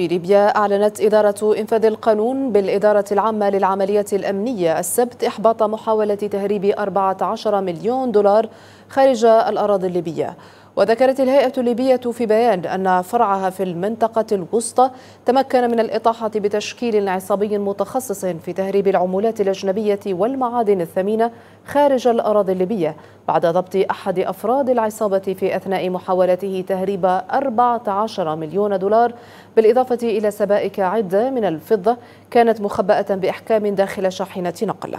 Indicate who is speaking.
Speaker 1: في ليبيا أعلنت إدارة إنفاذ القانون بالإدارة العامة للعمليات الأمنية السبت إحباط محاولة تهريب 14 مليون دولار خارج الأراضي الليبية. وذكرت الهيئة الليبية في بيان أن فرعها في المنطقة الوسطى تمكن من الإطاحة بتشكيل عصابي متخصص في تهريب العملات الأجنبية والمعادن الثمينة خارج الأراضي الليبية بعد ضبط أحد أفراد العصابة في أثناء محاولته تهريب 14 مليون دولار بالإضافة إلى سبائك عدة من الفضة كانت مخبأة بإحكام داخل شاحنة نقل